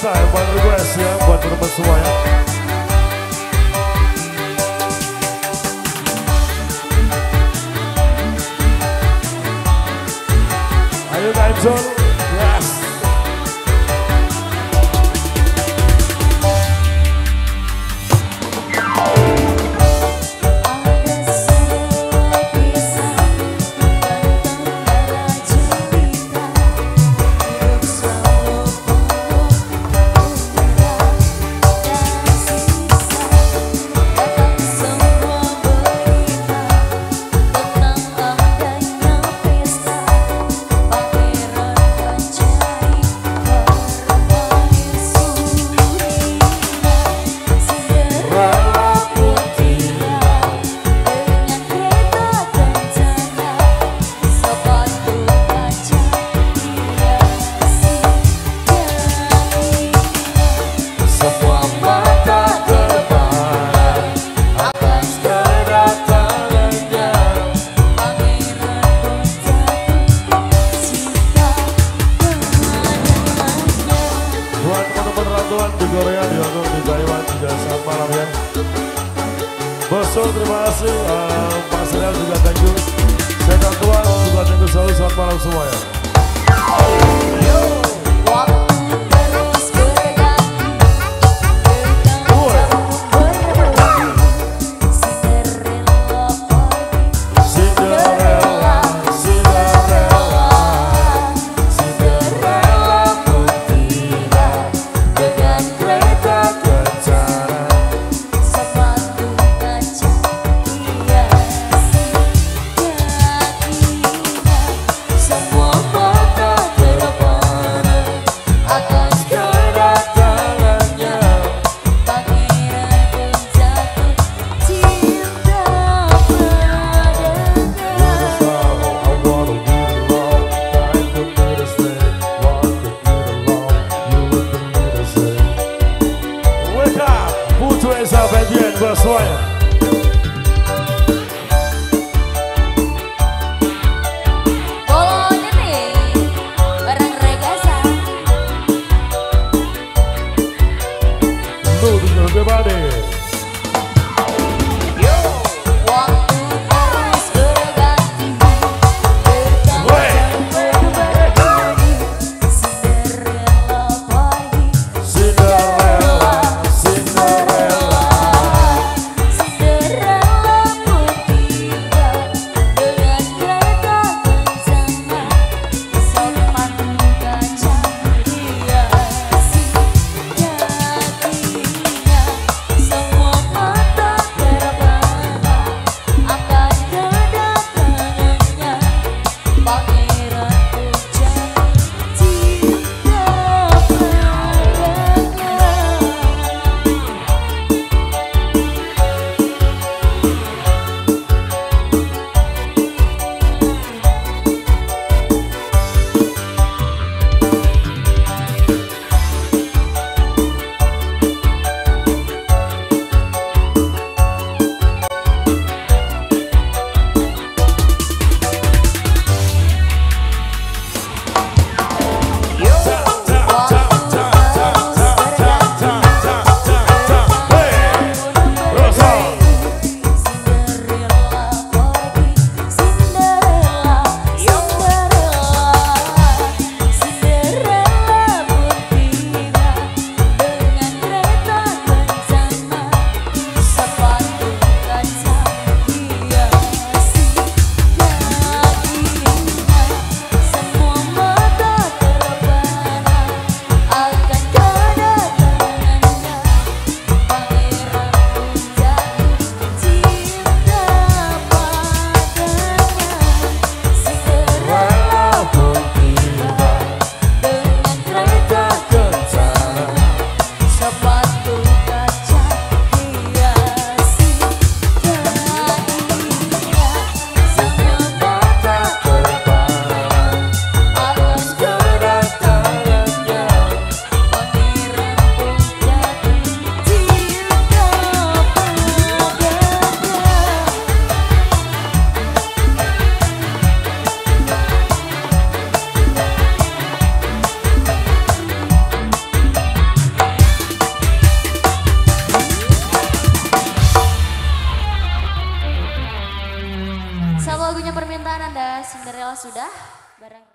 besar buat request ya buat teman semua ya. Ayo guys, jom. Malam ya. Boso terima kasih, uh, Pak Senior juga thank you. Setan tua juga you selalu selamat malam semuanya. Cinderella, Moving everybody. Cinderella sudah barang